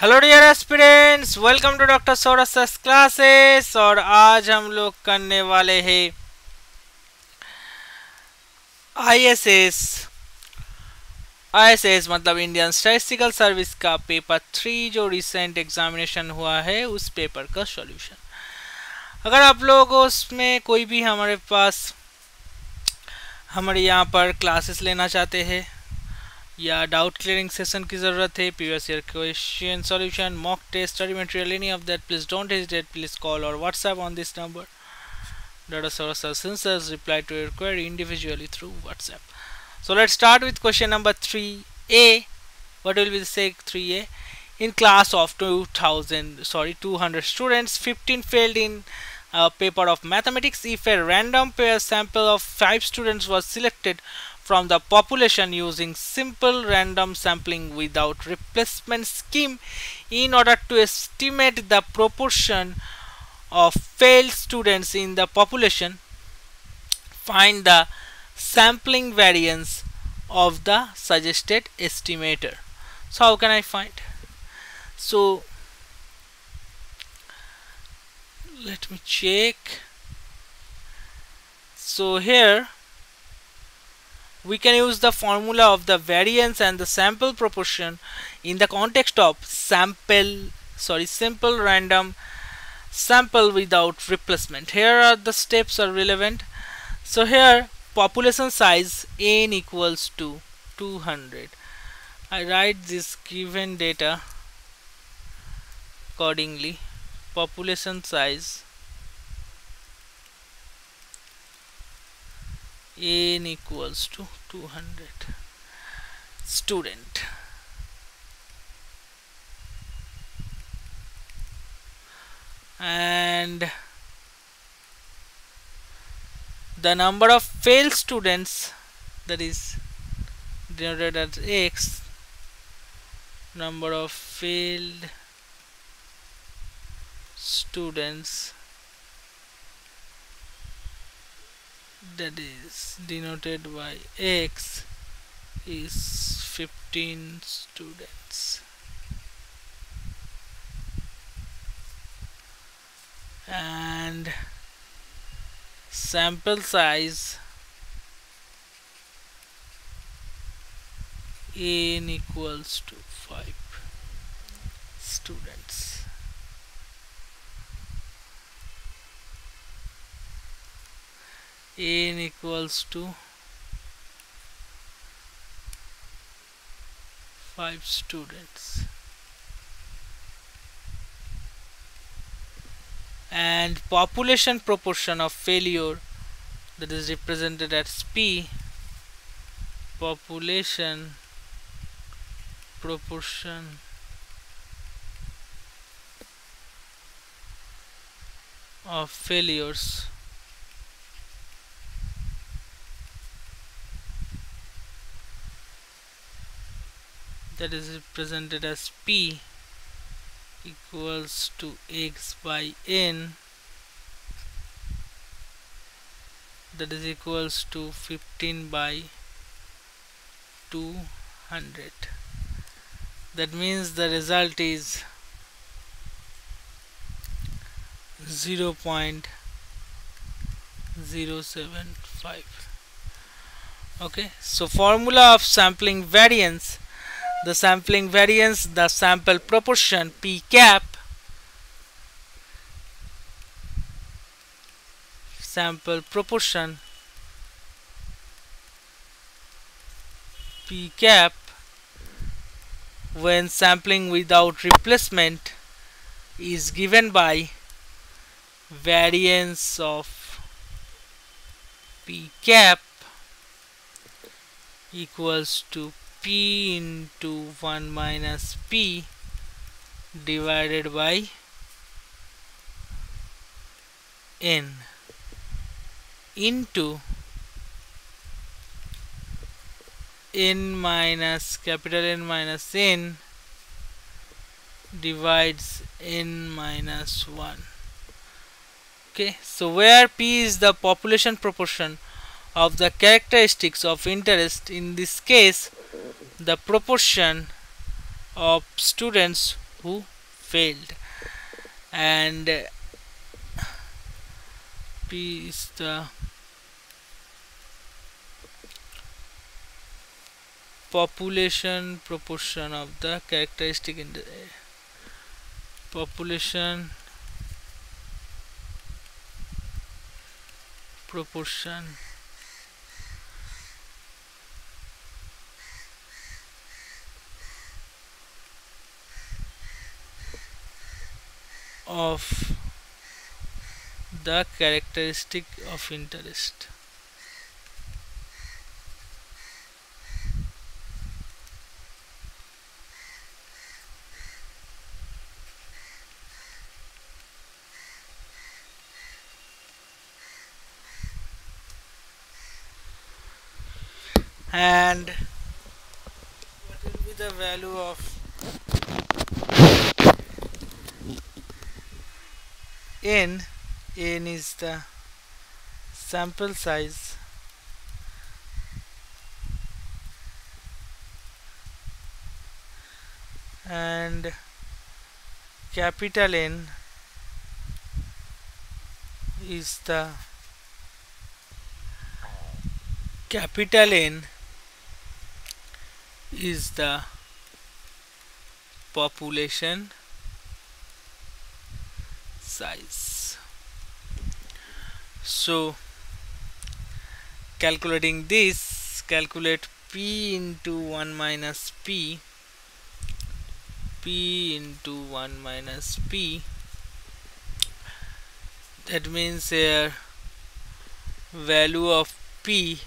Hello dear aspirants welcome to doctor source classes और आज हम लोग करने वाले हैं आईएसएस आईएसएस मतलब इंडियन स्टैटिस्टिकल सर्विस का पेपर थ्री जो रिसेंट एग्जामिनेशन हुआ है, उस पेपर का सॉल्यूशन अगर आप लोग उसमें कोई भी हमारे पास, हमारे यहाँ पर क्लासेस लेना चाहते हैं या डाउट क्लियरिंग सेशन की ज़रूरत है previous year question solution mock test study material any of that please don't hesitate please call और WhatsApp on this number Data source sensors reply to your query individually through WhatsApp. So let's start with question number 3a. What will be the say 3a? In class of 2000, sorry, 200 students, 15 failed in a paper of mathematics. If a random pair sample of five students was selected from the population using simple random sampling without replacement scheme in order to estimate the proportion of failed students in the population find the sampling variance of the suggested estimator. So how can i find? So let me check. So here we can use the formula of the variance and the sample proportion in the context of sample sorry simple random sample without replacement. Here are the steps are relevant. So here population size n equals to 200 I write this given data accordingly. Population size n equals to 200 student. And the number of failed students that is denoted as x number of failed students that is denoted by x is 15 students. And sample size n equals to 5 students n equals to 5 students. And population proportion of failure that is represented as P population proportion of failures that is represented as P equals to x by n that is equals to 15 by 200 that means the result is 0 0.075 okay so formula of sampling variance the sampling variance the sample proportion p cap. Sample proportion p cap. When sampling without replacement is given by variance of p cap equals to p into 1 minus p divided by n into n minus capital N minus n divides n minus 1 okay so where p is the population proportion of the characteristics of interest in this case the proportion of students who failed. And uh, P is the population proportion of the characteristic in the population proportion of the characteristic of interest. And what will be the value of n n is the sample size. And capital N is the capital N is the population size so calculating this calculate p into 1 minus p p into 1 minus p. That means here value of p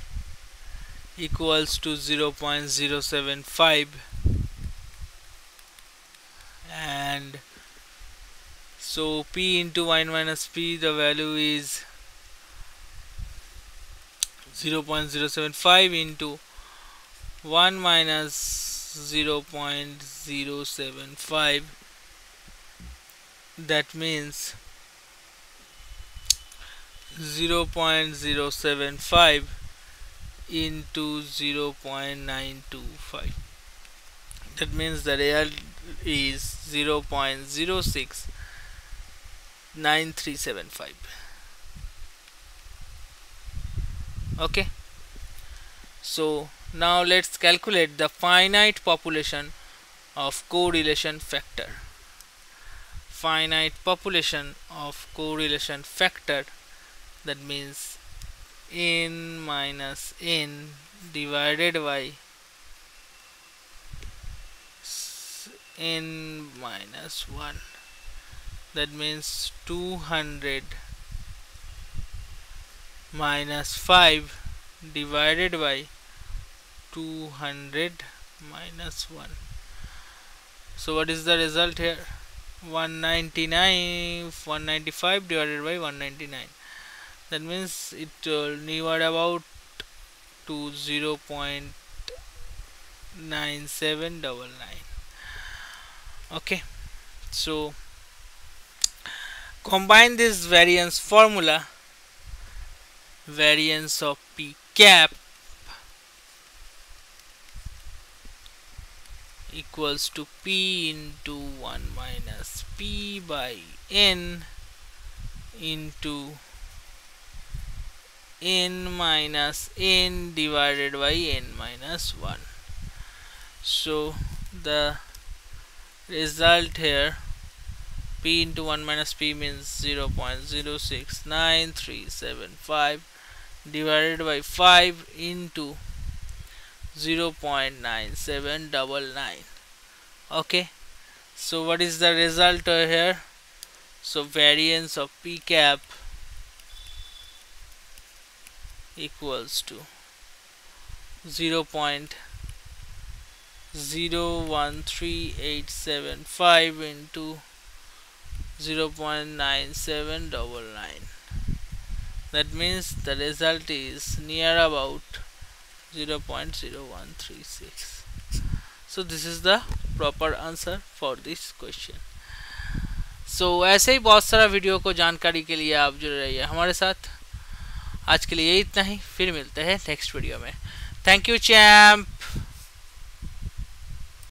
equals to 0.075 and so p into 1 minus p the value is 0.075 into 1 minus 0.075 that means 0.075 into 0.925 that means the result is 0.069375 okay. So now let's calculate the finite population of correction factor. Finite population of correction factor that means n minus n divided by n minus 1 that means 200 minus 5 divided by 200 minus 1 so what is the result here? 199 195 divided by 199 that means it uh, near about to 0 0.9799 okay. So combine this variance formula variance of p cap equals to p into 1 minus p by n into n minus n divided by n minus 1 so the result here p into 1 minus p means 0 0.069375 divided by 5 into 0 0.9799 okay? So what is the result here? So variance of p cap equals to 0 0.013875 into 0 0.9799 that means the result is near about 0 0.0136 so this is the proper answer for this question so ऐसे ही बहुत सारा video को जानकारी के लिए आप जुड़े रहिए हमारे साथ आज के लिए इतना ही फिर मिलते हैं नेक्स्ट वीडियो में थैंक यू चैम्प